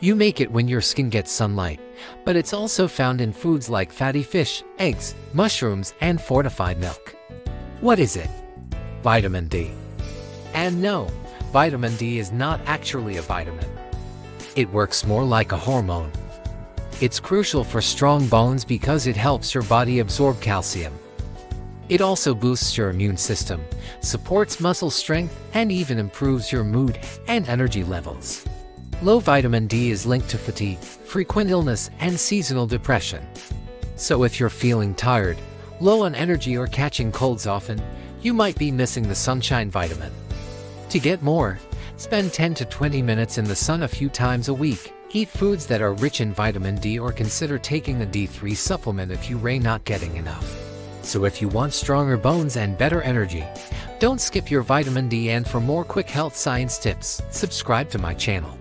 You make it when your skin gets sunlight, but it's also found in foods like fatty fish, eggs, mushrooms, and fortified milk. What is it? Vitamin D. And no, vitamin D is not actually a vitamin. It works more like a hormone. It's crucial for strong bones because it helps your body absorb calcium. It also boosts your immune system, supports muscle strength, and even improves your mood and energy levels. Low vitamin D is linked to fatigue, frequent illness, and seasonal depression. So if you're feeling tired, low on energy or catching colds often, you might be missing the sunshine vitamin. To get more, spend 10 to 20 minutes in the sun a few times a week. Eat foods that are rich in vitamin D or consider taking a D3 supplement if you are not getting enough. So if you want stronger bones and better energy, don't skip your vitamin D and for more quick health science tips, subscribe to my channel.